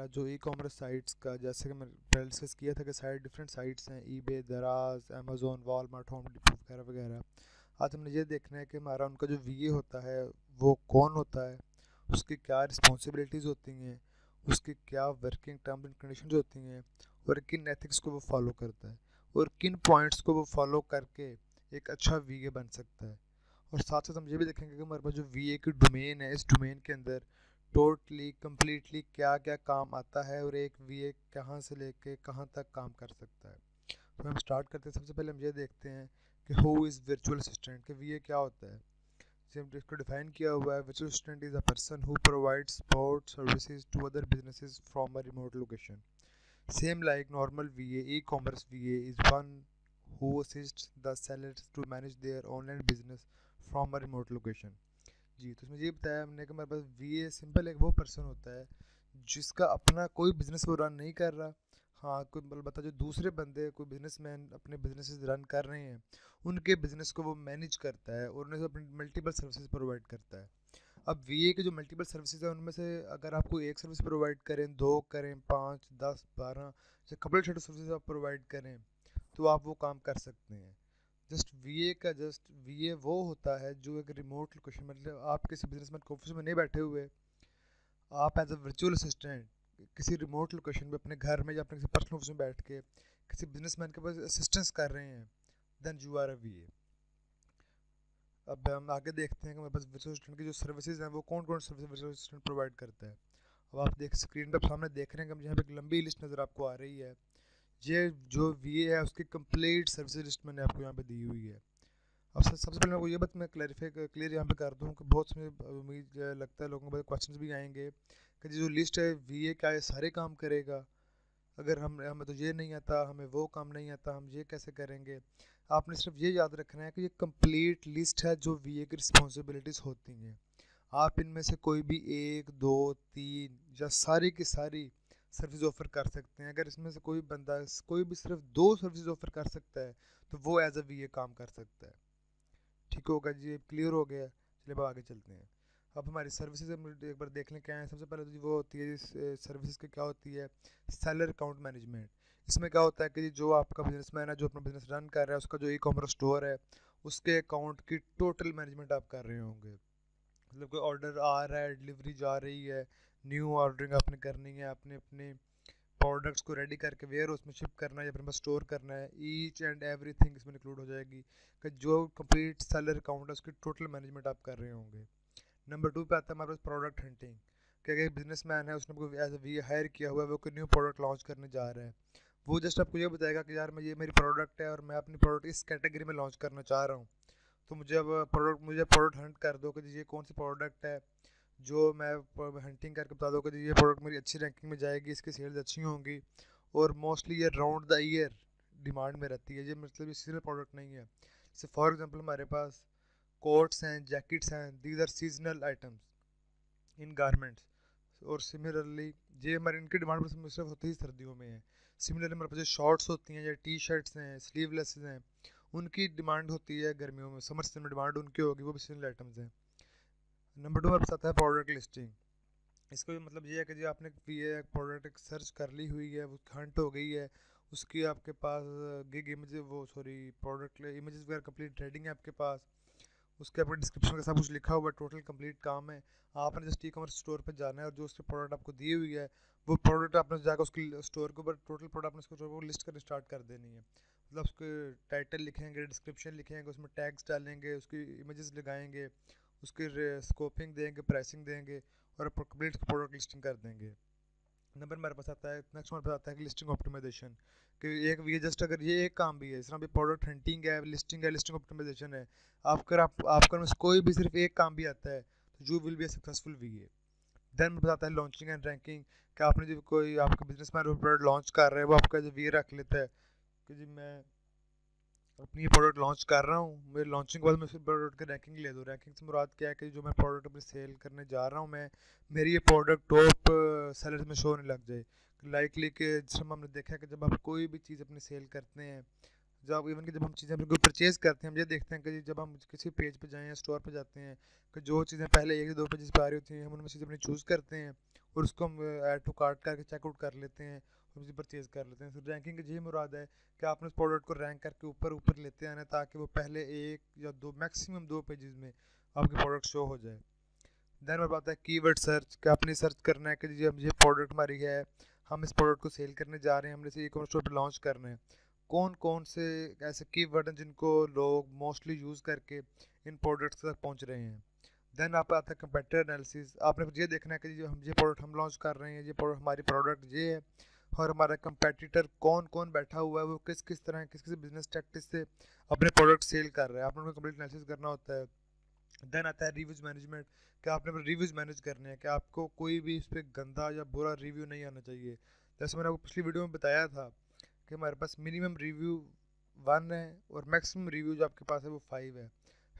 जो e commerce sites का, जैसे कि मैंने पहले डिस्कस किया था कि साइट डिफरेंट साइट्स हैं ई बे दराज अमेज़ोन वॉलमार्ट होम डिपो वगैरह वगैरह। आज हमने ये देखना है कि हमारा उनका जो वीए होता है, वो कौन होता है? उसकी क्या रिस्पॉन्सिबिलिटीज़ होती हैं? उसकी क्या वर्किंग टर्म्स एंड कंडीशन होती हैं? और किन एथिक्स को वो फॉलो करता है? और किन पॉइंट्स को वो फॉलो करके एक अच्छा वीए बन सकता है? और साथ साथ हम ये भी देखेंगे कि हमारे पास जो वी की डोमेन है, इस डोमेन के अंदर टोटली कम्प्लीटली क्या क्या काम आता है और एक वी ए कहाँ से लेके कहाँ तक काम कर सकता है? तो हम स्टार्ट करते हैं। सबसे पहले हम ये देखते हैं कि हु इज़ वर्चुअल असिस्टेंट कि वी ए क्या होता है? जैसे इसको डिफाइन किया हुआ है virtual assistant is a person who provide support services to other businesses from a remote location same like normal V A e commerce V A is one who assist the sellers to manage their online business from a remote location जी तो इसमें ये बताया हमने कि हमारे पास V a simple एक वो person होता है, जिसका अपना कोई बिज़नेस वो रन नहीं कर रहा। हाँ कोई मतलब बता जो दूसरे बंदे कोई बिजनेसमैन अपने बिज़नेस रन कर रहे हैं, उनके बिज़नेस को वो मैनेज करता है और उन्हें अपनी मल्टीपल सर्विसेज़ प्रोवाइड करता है। अब वी ए के जो मल्टीपल सर्विसेज़ हैं, उनमें से अगर आपको एक सर्विस प्रोवाइड करें, दो करें, पाँच, दस, बारह या कपड़े छोटे सर्विसेज़ आप प्रोवाइड करें तो आप वो काम कर सकते हैं। जस्ट वीए का जस्ट वीए वो होता है जो एक रिमोट लोकेशन मतलब आप किसी बिजनेसमैन के ऑफ़िस में नहीं बैठे हुए, आप एज अ वर्चुअल असिस्टेंट किसी रिमोट लोकेशन पे अपने घर में या अपने किसी पर्सनल ऑफ़िस में बैठ के किसी बिजनेसमैन के पास असिस्टेंस कर रहे हैं then you are a V A हम आगे देखते हैं कि मेरे पास वर्चुअल असिस्टेंट की जो सर्विसेज़ हैं, वो कौन कौन सर्विस वर्चुअल असिस्टेंट प्रोवाइड करता है। अब आप देख स्क्रीन पर सामने देख रहे हैं कि हम यहाँ पर एक लंबी लिस्ट नज़र आपको आ रही है। ये जो वीए है, उसकी कंप्लीट सर्विस लिस्ट मैंने आपको यहाँ पे दी हुई है। अब सबसे पहले मैं ये बात, मैं क्लैरिफाई क्लियर यहाँ पे कर दूँ कि बहुत समय उम्मीद लगता है लोगों के क्वेश्चन भी आएँगे कि जो लिस्ट है वी ए क्या है, सारे काम करेगा। अगर हम, हमें तो ये नहीं आता, हमें वो काम नहीं आता, हम ये कैसे करेंगे? आपने सिर्फ़ ये याद रखना है कि ये कंप्लीट लिस्ट है जो वी ए की रिस्पॉन्सिबिलिटीज़ होती हैं। आप इनमें से कोई भी एक, दो, तीन या सारी की सारी सर्विस ऑफ़र कर सकते हैं। अगर इसमें से कोई बंदा, कोई भी सिर्फ़ दो सर्विस ऑफ़र कर सकता है तो वो एज अ वी ए काम कर सकता है। ठीक होगा जी क्लियर हो गया। चलिए अब आगे चलते हैं। अब हमारी सर्विसेज़ एक बार देख लें क्या है। सबसे पहले तो जी वो होती है सर्विसेज़ की क्या होती है? सेलर अकाउंट मैनेजमेंट इसमें क्या होता है कि जी जो आपका बिजनेसमैन है जो अपना बिज़नेस रन कर रहा है, उसका जो ई कॉमर्स स्टोर है, उसके अकाउंट की टोटल मैनेजमेंट आप कर रहे होंगे। मतलब कोई ऑर्डर आ रहा है डिलीवरी जा रही है न्यू ऑर्डरिंग आपने करनी है, आपने अपने प्रोडक्ट्स को रेडी करके वेयर उसमें शिप करना है या अपने पास स्टोर करना है ईच एंड एवरी थिंग इसमें इंक्लूड हो जाएगी। कि जो कंप्लीट सेलर अकाउंट है, उसकी टोटल मैनेजमेंट आप कर रहे होंगे। नंबर टू पे आता है हमारे पास प्रोडक्ट हंटिंग कि अगर बिज़नेस मैन है, उसने एज वी हायर किया हुआ है, वो कोई न्यू प्रोडक्ट लॉन्च करने जा रहा है। वो जस्ट आपको ये बताएगा कि यार मैं ये मेरी प्रोडक्ट है और मैं अपनी प्रोडक्ट इस कैटेगरी में लॉन्च करना चाह रहा हूँ। तो मुझे अब प्रोडक्ट मुझे प्रोडक्ट हंट कर दो कि ये कौन सी प्रोडक्ट है, जो मैं हंटिंग करके बता दो कि ये प्रोडक्ट मेरी अच्छी रैंकिंग में जाएगी, इसकी सेल्स अच्छी होंगी, और मोस्टली ये राउंड द ईयर डिमांड में रहती है, ये मतलब ये सीजनल प्रोडक्ट नहीं है। जैसे फॉर एग्जांपल हमारे पास कोट्स हैं जैकेट्स हैं these are seasonal items in garments और सिमिलरली ये हमारे, इनकी डिमांड सिर्फ़ होती ही सर्दियों में। है सिमिलरली हमारे पास जो शॉर्ट्स होती हैं, या टी शर्ट्स हैं स्लीवलेस हैं उनकी डिमांड होती है गर्मियों में, समर सीज़न में डिमांड उनकी होगी, वो भी सीजनल आइटम्स हैं। नंबर टू हमारे साथ है प्रोडक्ट लिस्टिंग इसका मतलब ये है कि जी आपने एक प्रोडक्ट सर्च कर ली हुई है, वो हंट हो गई है, उसकी आपके पास गिग इमेज वो सॉरी प्रोडक्ट इमेज वगैरह कंप्लीट रेडिंग है आपके पास। उसके आपके डिस्क्रिप्शन का सब कुछ लिखा हुआ है टोटल कंप्लीट काम है। आपने जस्ट ई कॉमर्स स्टोर पर जाना है और जो उसके प्रोडक्ट आपको दी हुई है, वो प्रोडक्ट आपने जाकर उसकी स्टोर के ऊपर टोटल प्रोडक्ट आपने उसको लिस्ट करनी स्टार्ट कर देनी है। मतलब उसके टाइटल लिखेंगे डिस्क्रिप्शन लिखेंगे, उसमें टैग्स डालेंगे, उसकी इमेजेस लगाएँगे, उसकी स्कोपिंग देंगे प्राइसिंग देंगे और कंप्लीट प्रोडक्ट लिस्टिंग कर देंगे। नंबर मेरे पास आता है नेक्स्ट हमारे पास आता है कि लिस्टिंग ऑप्टिमाइजेशन कि एक, ये जस्ट अगर ये एक काम भी है तरह भी प्रोडक्ट हंटिंग है लिस्टिंग है लिस्टिंग ऑप्टिमाइजेशन है आपकर आप, आपका में कोई भी सिर्फ़ एक काम भी आता है तो you will be successful V है देन मेरे आता है लॉन्चिंग एंड रैंकिंग कि आपने जो कोई आपका बिज़नेस मैन प्रोडक्ट लॉन्च कर रहा है, वो आपका जो वी रख लेता है कि जी मैं अपनी प्रोडक्ट लॉन्च कर रहा हूँ। मेरे लॉन्चिंग के बाद मैं फिर प्रोडक्ट की रैंकिंग ले दूँ। रैंकिंग से मुराद क्या है कि जो मैं प्रोडक्ट अपनी सेल करने जा रहा हूँ, मैं, मेरी ये प्रोडक्ट टॉप सेलर्स में शो नहीं लग जाए। लाइकली कि जिस हमने देखा है कि जब आप कोई भी चीज़ अपनी सेल करते हैं, जब इवन कि जब हम चीज़ें अपने परचेज़ करते हैं, हम ये देखते हैं कि जब हम किसी पेज पर जाएँ स्टोर पर जाते हैं, कि जो चीज़ें पहले एक दो पेजेस पर आ रही होती हैं, हम उनमें चीज़ें अपनी चूज़ करते हैं और उसको हम ऐड टू कार्ट करके चेकआउट कर लेते हैं। और उसे परचेज़ कर लेते हैं। तो रैंकिंग की यही मुराद है कि आपने उस प्रोडक्ट को रैंक करके ऊपर ऊपर लेते आना ताकि वो पहले एक या दो मैक्सिमम दो पेजेस में आपके प्रोडक्ट शो हो जाए। देन बात है कीवर्ड सर्च कि आपने सर्च करना है कि जी अब ये प्रोडक्ट हमारी है, हम इस प्रोडक्ट को सेल करने जा रहे हैं, हमने इसे ई कॉमर्स स्टोर पर लॉन्च करना है। कौन कौन से ऐसे कीवर्ड हैं जिनको लोग मोस्टली यूज़ करके इन प्रोडक्ट्स तक पहुँच रहे हैं? देन आप आता है कंपेटर एनालिसिस आपने ये देखना है कि जो हम ये प्रोडक्ट हम लॉन्च कर रहे हैं, ये प्रोडक्ट हमारी प्रोडक्ट ये है। और हमारा कंपेटिटर कौन कौन बैठा हुआ है, वो किस किस तरह, किस किस बिज़नेस टैक्टिस से अपने प्रोडक्ट सेल कर रहे हैं। आपने उनको कंप्लीट एनालिसिस करना होता है। देन आता है रिव्यूज़ मैनेजमेंट कि आपने रिव्यूज़ मैनेज करने हैं, कि आपको कोई भी इस पर गंदा या बुरा रिव्यू नहीं आना चाहिए। जैसे मैंने आपको पिछली वीडियो में बताया था कि हमारे पास मिनिमम रिव्यू वन है और मैक्सिमम रिव्यू जो आपके पास है वो फाइव है।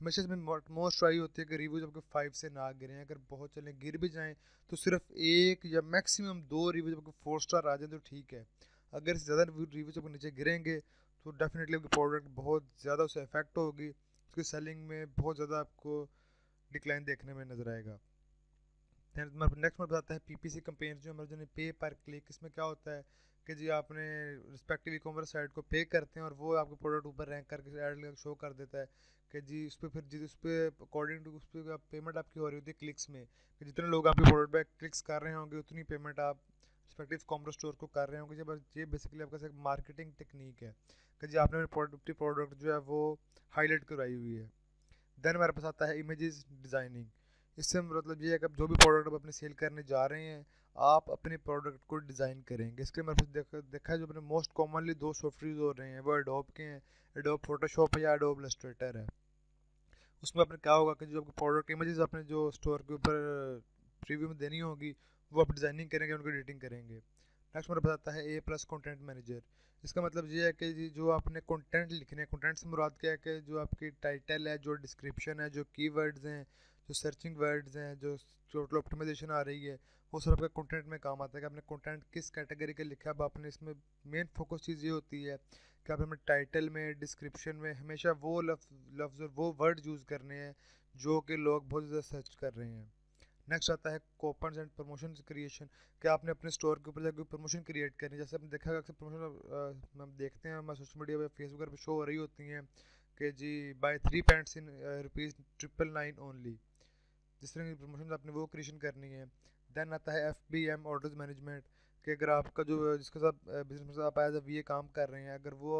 हमेशा इसमें मोस्ट ट्राई होती है कि रिव्यूज़ आपके फाइव से ना गिरें। अगर बहुत चलें, गिर भी जाएँ तो सिर्फ़ एक या मैक्सिमम दो रिव्यूज़ आपको फोर स्टार आ जाए तो ठीक है। अगर ज़्यादा रिव्यूज़ आपको नीचे गिरेंगे तो डेफिनेटली आपकी प्रोडक्ट बहुत ज़्यादा उससे इफ़ेक्ट होगी। उसकी सेलिंग में बहुत ज़्यादा आपको डिक्लाइन देखने में नज़र आएगा। नेक्स्ट में बताता है पीपीसी कंपेन जो हमारे पे पर क्लिक इसमें क्या होता है? कि जी आपने रिस्पेक्टिव ई कॉमर्स साइट को पे करते हैं और वो आपके प्रोडक्ट ऊपर रैंक करके ऐड शो कर देता है कि जी उस पर फिर जी उस पर अकॉर्डिंग टू उस पर पेमेंट आपकी हो रही होती है क्लिक्स में, कि जितने लोग आपके प्रोडक्ट पे क्लिक्स कर रहे होंगे, उतनी पेमेंट आप रिस्पेक्टिव कॉमर्स स्टोर को कर रहे होंगे। जब ये बेसिकली आपका एक मार्केटिंग टेक्निक है कि जी आपने अपनी प्रोडक्ट जो है वो हाईलाइट करवाई हुई है। देन हमारे पास आता है इमेजेस डिज़ाइनिंग इससे मतलब ये है कि जो भी प्रोडक्ट आप अपने सेल करने जा रहे हैं आप अपने प्रोडक्ट को डिज़ाइन करेंगे। इसके पास देखा देखा है जो अपने मोस्ट कॉमनली दो सॉफ्टवेयर हो रहे हैं, वो एडोब के हैं। एडोब फोटोशॉप है या एडोब इलस्ट्रेटर है। उसमें अपने क्या होगा कि जो आपके प्रोडक्ट इमेजेस अपने जो स्टोर के ऊपर प्रीव्यू में देनी होगी, वो आप डिज़ाइनिंग करेंगे, उनकी एडिटिंग करेंगे। नेक्स्ट मेरा बताता है ए प्लस कॉन्टेंट मैनेजर इसका मतलब ये है कि जी, जो आपने कंटेंट लिखने हैं कंटेंट से मुराद क्या है कि जो आपकी टाइटल है, जो डिस्क्रिप्शन है, जो कीवर्ड्स हैं जो सर्चिंग वर्ड्स हैं, जो टोटल ऑप्टिमाइजेशन आ रही है, वो सब आपका कंटेंट में काम आता है। कि आपने कंटेंट किस कैटेगरी का लिखा है, अब आपने इसमें मेन फोकस चीज़ ये होती है कि आप हमें टाइटल में डिस्क्रिप्शन में हमेशा वो लफ्ज़ लफ्ज़ और वो वर्ड यूज़ करने हैं, जो कि लोग बहुत ज़्यादा सर्च कर रहे हैं। नेक्स्ट आता है कोपन एंड प्रमोशन क्रिएशन कि आपने अपने स्टोर के ऊपर जाकर प्रमोशन क्रिएट करनी जैसे आपने देखा अक्सर प्रमोशन हम देखते हैं, हमारे सोशल मीडिया पर फेसबुक पर शो हो रही होती हैं कि जी buy three pants in rupees triple nine only जिस तरह की प्रमोशन आपने वो क्रिएशन करनी है देन आता है F B M orders management कि अगर आपका जो, जिसके साथ बिज़नेस आप एज अ वी काम कर रहे हैं, अगर वो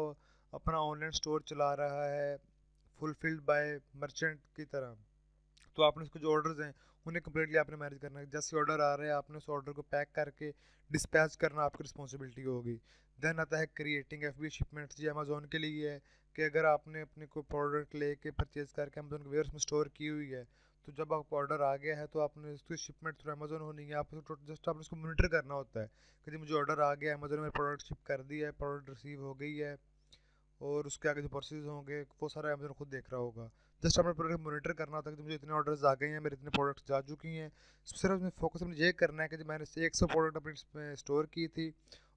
अपना ऑनलाइन स्टोर चला रहा है फुलफिल्ड बाय मर्चेंट की तरह तो आपने उसके जो ऑर्डर्स हैं, उन्हें कम्प्लीटली आपने मैनेज करना है। जैसे ऑर्डर आ रहे हैं, आपने उस ऑर्डर को पैक करके डिस्पैच करना आपकी रिस्पॉन्सिबिलिटी होगी। देन आता है क्रिएटिंग एफ़ बी शिपमेंट्स जी अमेजोन के लिए है कि अगर आपने अपने कोई प्रोडक्ट लेके परचेज करके अमेजोन के वेयर्स में स्टोर की हुई है तो जब आपको ऑर्डर आ गया है तो आपने उसकी शिपमेंट थ्रू अमेजोन होनी है। आपको जस्ट आपने उसको मोनिटर करना होता है। कि जी मुझे ऑर्डर आ गया अमेजोन में प्रोडक्ट शिप कर दिया है प्रोडक्ट रिसीव हो गई है, और उसके आगे जो प्रोसेस होंगे, वो सारा अमेजोन खुद देख रहा होगा। जस्ट आपने प्रोडक्ट मोनिटर करना होता है कि मुझे इतने ऑर्डर्स आ गए हैं, मेरे इतने प्रोडक्ट्स जा चुकी हैं। सिर्फ़ उसमें फोकस अपने ये करना है कि मैंने एक सौ प्रोडक्ट अपने स्टोर की थी,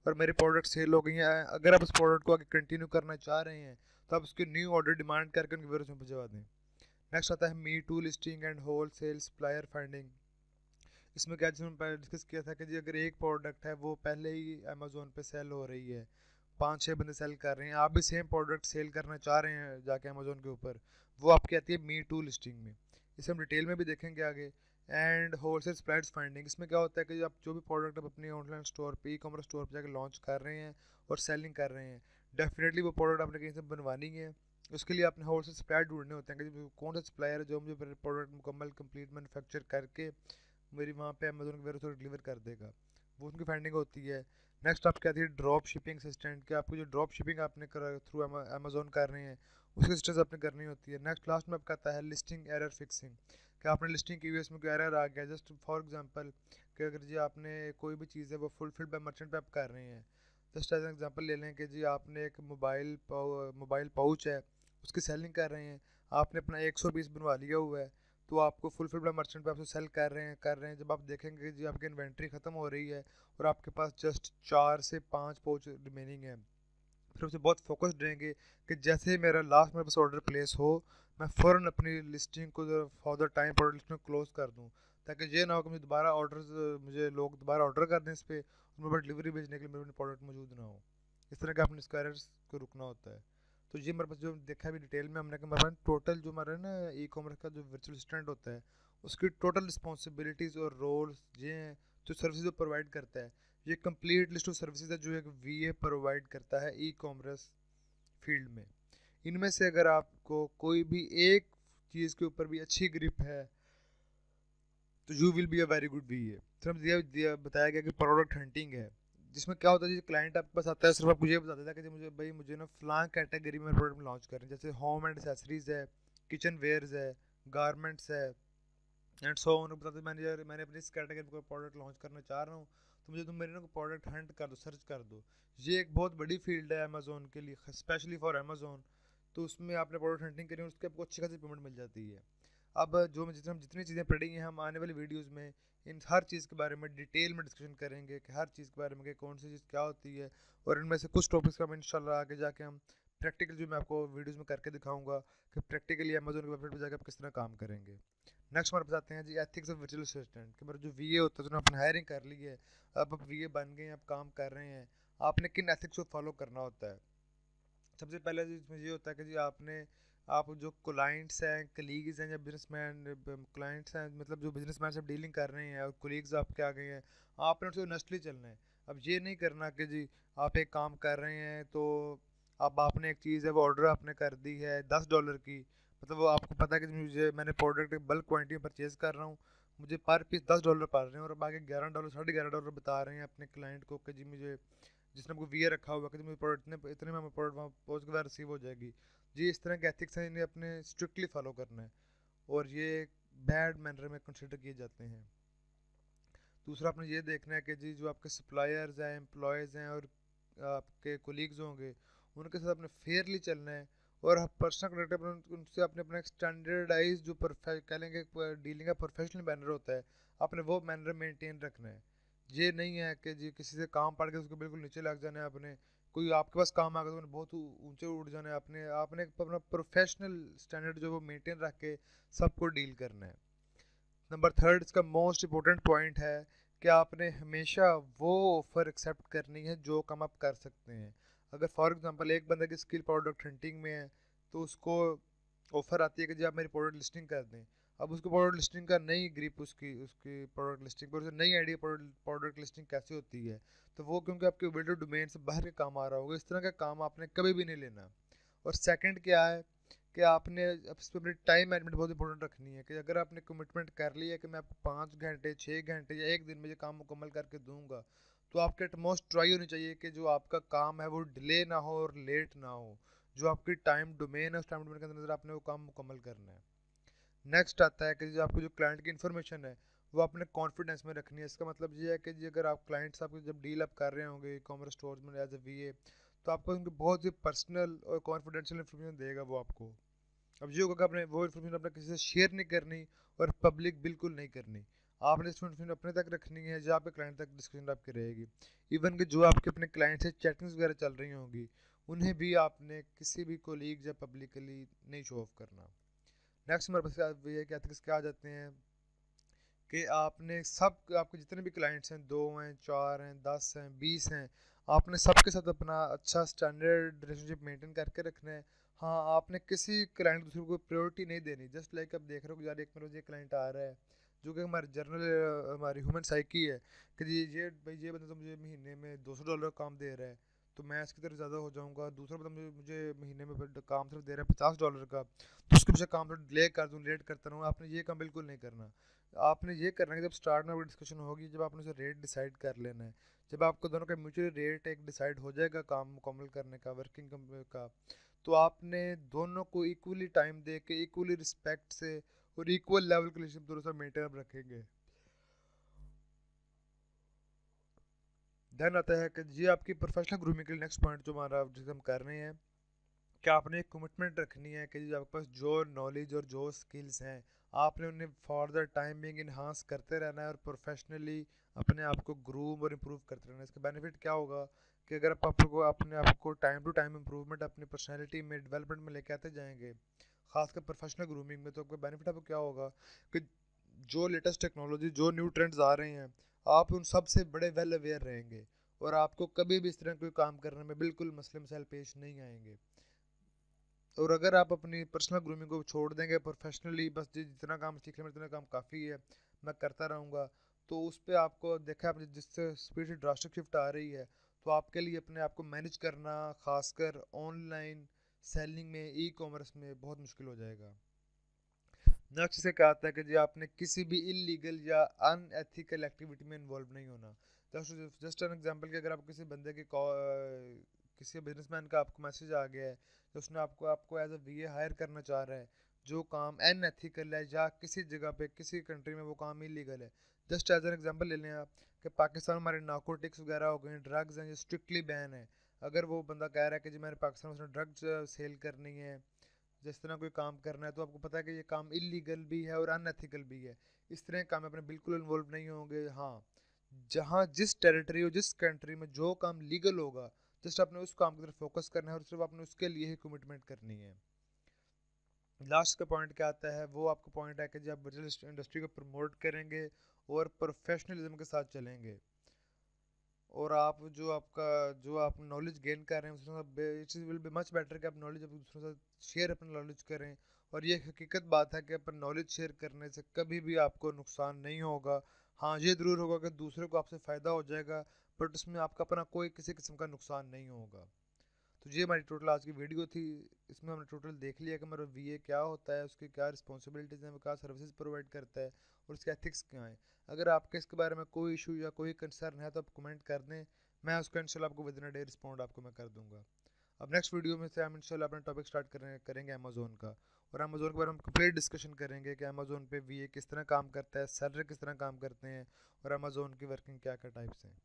और मेरे प्रोडक्ट सेल हो गई हैं। अगर आप उस प्रोडक्ट को आगे कंटिन्यू करना चाह रहे हैं तो आप उसके न्यू ऑर्डर डिमांड करके उनके वेरोस में भिजवा दें। नेक्स्ट आता है me too listing and wholesale supplier finding इसमें क्या जिसमें पहले डिस्कस किया था कि जी अगर एक प्रोडक्ट है, वो पहले ही अमेजोन पे सेल हो रही है। पाँच छः बंदे सेल कर रहे हैं, आप भी सेम प्रोडक्ट सेल करना चाह रहे हैं जाके अमेजोन के ऊपर, वो आपकी आती है मी टू लिस्टिंग में। इसे हम डिटेल में भी देखेंगे आगे। And wholesale spreads finding इसमें क्या होता है कि आप जो भी प्रोडक्ट आप अपने ऑनलाइन स्टोर पे ई कॉमर्स स्टोर पर जाकर लॉन्च कर रहे हैं और सेलिंग कर रहे हैं डेफिनेटली वो प्रोडक्ट आपने कहीं से बनवानी है। उसके लिए अपने होल सेल सप्लायर ढूँढने होते हैं कि कौन सा सप्लायर है जो मुझे प्रोडक्ट मुकम्मल कंप्लीट मैनुफैक्चर करके मेरी वहाँ पे अमेजोन के वेयर डिलीवर कर देगा। वो उनकी फाइंडिंग होती है। नेक्स्ट आप क्या थी ड्रॉप शिपिंग असिस्टेंट कि। आपको जो ड्रॉप शिपिंग आपने कर थ्रू अमेजोन कर रहे हैं, उसकी सिस्टम्स आपने करनी होती है। नेक्स्ट लास्ट में आपका आता है लिस्टिंग एरर फिक्सिंग कि आपने लिस्टिंग की हुई इसमें कोई एरर आ गया। जस्ट फॉर एग्जांपल कि अगर जी आपने कोई भी चीज़ है, वो फुलफिल्ड बाय मर्चेंट पे आप कर रहे हैं। जस्ट एज एन एग्जांपल ले लें कि जी आपने एक मोबाइल मोबाइल पाउच है, उसकी सेलिंग कर रहे हैं, आपने अपना एक सौ बीस बनवा लिया हुआ है तो आपको फुल फिल्ड मर्चेंट पे आपसे सेल कर रहे हैं, कर रहे हैं, जब आप देखेंगे कि जी आपकी इन्वेंट्री ख़त्म हो रही है और आपके पास जस्ट चार से पाँच पाउच रिमेनिंग है, फिर उससे बहुत फोकस्ड रहेंगे कि जैसे ही मेरा लास्ट मेरे पास ऑर्डर प्लेस हो, मैं फ़ौर अपनी लिस्टिंग को फॉर द टाइम प्रोडक्ट में क्लोज़ कर दूँ। ताकि ये ना हो कि मुझे दोबारा ऑर्डर मुझे लोग दोबारा ऑर्डर कर दें इस पर और मेरे डिलीवरी भेजने के लिए मेरे प्रोडक्ट मौजूद ना हो। इस तरह के अपने स्क्वायर्स को रुकना होता है। तो ये मेरे पास जो देखा भी डिटेल में, हमने हमारे टोटल जो हमारा ना ई कॉमर्स का जो वर्चुअल असिस्टेंट होता है, उसकी टोटल रिस्पॉन्सिबिलिटीज़ और रोल्स ये हैं जो सर्विस जो प्रोवाइड करता है, ये कंप्लीट लिस्ट ऑफ़ सर्विसेज़ है जो एक वी ए प्रोवाइड करता है ई कॉमर्स फ़ील्ड में। इनमें से अगर आपको कोई भी एक चीज़ के ऊपर भी अच्छी ग्रिप है तो you will be a very good V A फिर हम दिया, दिया बताया गया कि प्रोडक्ट हंटिंग है। जिसमें क्या होता है क्लाइंट आपके पास आता है सिर्फ़ आपको ये बता देता है कि मुझे भाई मुझे ना फलां कैटेगरी में प्रोडक्ट लॉन्च कर रहे हैं। जैसे होम एंड एसेसरीज है किचन वेयर्स है गारमेंट्स है एंड सो उन्होंने बताते मैंने मैंने अपनी इस कैटेगरी का प्रोडक्ट लॉन्च करना चाह रहा हूँ तो मुझे तुम मेरे ना प्रोडक्ट हंट कर दो सर्च कर दो। ये एक बहुत बड़ी फ़ील्ड है अमेजोन के लिए स्पेशली फॉर अमेजोन तो उसमें आपने प्रोडक्ट हंटिंग करी उसके आपको अच्छी खासी पेमेंट मिल जाती है। अब जो जितने, हम जितनी चीज़ें पढ़ेंगे, हम आने वाली वीडियोज़ में इन हर चीज़ के बारे में डिटेल में डिस्कशन करेंगे कि हर चीज़ के बारे में कौन सी चीज़ क्या होती है और इनमें से कुछ टॉपिक्स का हम इंशाल्लाह आगे जाके हम प्रैक्टिकल जो मैं आपको वीडियोज़ में करके दिखाऊँगा कि प्रैक्टिकली अमेजोन के वेबसाइट पर जाकर आप किस तरह काम करेंगे। नेक्स्ट हमारे बताते हैं जी एथिक्स ऑफ़ वर्चुअल असिस्टेंट कि मेरा जो वी ए होता है जो आपने हायरिंग कर ली है, अब आप वी ए बन गए हैं, आप काम कर रहे हैं, आपने किन एथिक्स को फॉलो करना होता है? सबसे पहले जी इसमें ये होता है कि जी आपने आप जो क्लाइंट्स हैं कलीग्स हैं या बिजनेसमैन क्लाइंट्स हैं मतलब जो बिजनेसमैन से डीलिंग कर रहे हैं और कोलीग्स आपके आ गए हैं, आपने उनसे नस्टली चलना है। अब ये नहीं करना कि जी आप एक काम कर रहे हैं तो अब आपने एक चीज़ है, वो ऑर्डर आपने कर दी है दस डॉलर की मतलब वो आपको पता है कि मुझे, मैंने प्रोडक्ट बल्क क्वान्टिटी में परचेज़ कर रहा हूँ, मुझे पर पीस दस डॉलर पड़ रहे हैं और अब आगे ग्यारह डॉलर साढ़े ग्यारह डॉलर बता रहे हैं अपने क्लाइंट को कि जी मुझे, जिसने आपको वी रखा हुआ कि मुझे प्रोडक्ट इतने इतने में प्रोडक्ट वहाँ पहुँच के बाद रिसीव हो जाएगी। जी, इस तरह के एथिक्स हैं, इन्हें अपने स्ट्रिक्टली फॉलो करना है। और ये बैड मैनर में कंसिडर किए जाते हैं। दूसरा आपने ये देखना है कि जी, जो आपके सप्लायर्स हैं एम्प्लॉयज़ हैं और आपके कोलीग्स होंगे, उनके साथ अपने फेयरली चलना है और पर्सनल कनेक्ट उनसे अपने अपना स्टैंडर्डाइज जो कह लेंगे डीलिंग का प्रोफेशनल मैनर होता है, आपने वो मैनर मेंटेन रखना है। ये नहीं है कि जी, किसी से काम पढ़ के उसको बिल्कुल नीचे लग जाना है अपने कोई आपके पास काम आ गया तो बहुत ऊँचे उठ जाना है, अपने, आपने अपना प्रोफेशनल स्टैंडर्ड जो वो मेंटेन रख के सबको डील करना है। नंबर थर्ड इसका मोस्ट इम्पोर्टेंट पॉइंट है कि आपने हमेशा वो ऑफ़र एक्सेप्ट करनी है जो कम आप कर सकते हैं। अगर फॉर एग्जांपल एक बंदा की स्किल प्रोडक्ट हंटिंग में है तो उसको ऑफ़र आती है कि जी आप मेरी प्रोडक्ट लिस्टिंग कर दें। अब उसको प्रोडक्ट लिस्टिंग का नई ग्रिप उसकी उसकी प्रोडक्ट लिस्टिंग पर, उसे नई आइडिया प्रोडक्ट लिस्टिंग कैसे होती है? तो वो क्योंकि आपके विंडो डोमेन से बाहर के काम आ रहा होगा, इस तरह का काम आपने कभी भी नहीं लेना। और सेकंड क्या है कि आपने इस पर अपनी टाइम मैनेजमेंट बहुत इंपॉर्टेंट रखनी है कि अगर आपने कमिटमेंट कर लिया है कि मैं आपको पाँच घंटे छः घंटे या एक दिन में ये काम मुकम्मल करके दूँगा तो आपके एटमोस्ट ट्राई होनी चाहिए कि जो आपका काम है वो डिले ना हो और लेट ना हो। जो आपकी टाइम डोमेन है, उस टाइम डोमेन के अंदर आपने वो काम मुकम्मल करना है। नेक्स्ट आता है कि जो आपको जो क्लाइंट की इन्फॉर्मेशन है, वो अपने कॉन्फिडेंस में रखनी है। इसका मतलब ये है कि जी अगर आप क्लाइंट्स साहब जब डील अप कर रहे होंगे कॉमर्स स्टोर में एज ए वी तो आपको उनकी बहुत ही पर्सनल और कॉन्फिडेंशियल इन्फॉर्मेशन देगा वो आपको। अब ये होगा कि आपने वो इन्फॉर्मेशन अपने किसी से शेयर नहीं करनी और पब्लिक बिल्कुल नहीं करनी। आपने इन्फॉर्मेशन अपने तक रखनी है, जो आपके क्लाइंट तक डिस्कशन आपकी रहेगी। इवन कि जो आपके अपने क्लाइंट से चैटिंग्स वगैरह चल रही होंगी, उन्हें भी आपने किसी भी कोलीग या पब्लिकली नहीं शो ऑफ़ करना। नेक्स्ट हमारे पास ये क्या क्या आ जाते हैं? कि आपने सब, आपके जितने भी क्लाइंट्स हैं, दो हैं, चार हैं, दस हैं, बीस हैं, आपने सबके साथ अपना अच्छा स्टैंडर्ड रिलेशनशिप मेंटेन करके रखना है। हाँ आपने किसी क्लाइंट दूसरे को प्रायोरिटी नहीं देनी। जस्ट लाइक आप देख रहे हो यार एक मेरा ये क्लाइंट आ रहा है, जो कि हमारे जनरल हमारी ह्यूमन साइकी है कि जी, ये, भाई ये बंदा तो मुझे महीने में दो सौ डॉलर काम दे रहा है। तो मैं इसकी तरफ़ ज़्यादा हो जाऊँगा। दूसरा मतलब मुझे महीने में काम सिर्फ़ दे रहा है पचास डॉलर का। तो उसके पीछे काम थोड़ा डिले कर दूँ, लेट करता रहूँ। आपने ये काम बिल्कुल नहीं करना। आपने ये करना है कि जब स्टार्ट में डिस्कशन होगी, जब आपने उसे रेट डिसाइड कर लेना है। जब आपको दोनों का म्यूचुअल रेट एक डिसाइड हो जाएगा काम मुकम्मल करने का वर्किंग का तो आपने दोनों को इक्वली टाइम दे के इक्वली रिस्पेक्ट से और इक्वल लेवल के रिलेशन दोनों से मेंटेन रखेंगे। देन आता है कि जी आपकी प्रोफेशनल ग्रूमिंग के लिए नेक्स्ट पॉइंट जो हमारा जिसे हम कर रहे हैं, कि आपने एक कमिटमेंट रखनी है कि आपके पास जो नॉलेज और जो स्किल्स हैं, आपने उन्हें for the time being enhance करते रहना है और प्रोफेशनली अपने आप को ग्रूम और इम्प्रूव करते रहना है। इसका बेनिफिट क्या होगा कि अगर आप आपको अपने आप को टाइम टू टाइम इम्प्रूवमेंट अपनी पर्सनैलिटी में डेवलपमेंट में लेके आते जाएँगे, खासकर प्रोफेशनल ग्रूमिंग में तो आपका बेनिफिट आपको क्या होगा कि जो लेटेस्ट टेक्नोलॉजी जो न्यू ट्रेंड्स आ रहे हैं आप उन सबसे बड़े वेल अवेयर रहेंगे और आपको कभी भी इस तरह कोई काम करने में बिल्कुल मसले मसाइल पेश नहीं आएँगे। और अगर आप अपनी पर्सनल ग्रूमिंग को छोड़ देंगे प्रोफेशनली बस जितना काम सीख लें इतना काम काफ़ी है, मैं करता रहूँगा। तो उस पर आपको देखा आपने जिससे स्पीड से ड्रास्टिक शिफ्ट आ रही है तो आपके लिए अपने आप को मैनेज करना, खासकर ऑनलाइन सेलिंग में ई कॉमर्स में बहुत मुश्किल हो जाएगा। नेक्स्ट से क्या आता है कि जी आपने किसी भी इलीगल या अनएथिकल एक्टिविटी में इन्वॉल्व नहीं होना। जस्ट जस्ट एन एग्जांपल कि अगर आप किसी बंदे के किसी बिजनेसमैन का आपको मैसेज आ गया है तो उसने आपको आपको एज अ वी हायर करना चाह रहा है, जो काम एन एथिकल है या किसी जगह पे, किसी कंट्री में वो काम इलीगल है। जस्ट एज एन एग्ज़ाम्पल ले लें आप कि पाकिस्तान हमारे नाकोटिक्स वगैरह हो गए हैं ड्रग्स हैं जो स्ट्रिक्टली बैन है। अगर वो बंदा कह रहा है कि जी मैंने पाकिस्तान में उसने ड्रग्स सेल करनी है जिस तरह कोई काम करना है तो आपको पता है कि ये काम इलीगल भी है और अनएथिकल भी है। इस तरह काम अपने बिल्कुल इन्वॉल्व नहीं होंगे। हाँ जहाँ जिस टेरिटरी हो, जिस कंट्री में जो काम लीगल होगा, जस्ट आपने उस काम की तरफ़ फोकस करना है और सिर्फ़ आपने उसके लिए ही कमिटमेंट करनी है। लास्ट का पॉइंट क्या आता है? वो आपका पॉइंट है कि जब बजट इंडस्ट्री को प्रमोट करेंगे और प्रोफेशनलिज्म के साथ चलेंगे। और आप जो आपका, जो आप नॉलेज गेन कर रहे हैं उसके it will be much better कि आप नॉलेज अपने दूसरों के साथ शेयर अपना नॉलेज करें और ये हकीकत बात है कि अपन नॉलेज शेयर करने से कभी भी आपको नुकसान नहीं होगा। हाँ ये ज़रूर होगा कि दूसरे को आपसे फ़ायदा हो जाएगा बट उसमें आपका अपना कोई किसी किस्म का नुकसान नहीं होगा। तो ये हमारी टोटल आज की वीडियो थी। इसमें हमने टोटल देख लिया कि मेरा वी क्या होता है, उसकी क्या रिस्पॉन्सिबिलिटीज़ हैं क्या सर्विसेज़ प्रोवाइड करता है और उसके एथिक्स क्या हैं। अगर आपके इसके बारे में कोई इशू या कोई कंसर्न है तो आप कमेंट कर दें। मैं उसका इंशाल्लाह आपको विद इन डे रिस्पॉन्ड आपको मैं कर दूँगा। अब नेक्स्ट वीडियो में से हम इंशाल्लाह अपना टॉपिक स्टार्ट करें, करेंगे अमेजोन का। और अमेजोन के बारे में कंप्लीट डिस्कशन करेंगे कि अमेजोन पे वी किस तरह काम करता है सैलरी किस तरह काम करते हैं और अमेजोन की वर्किंग क्या क्या टाइप्स हैं।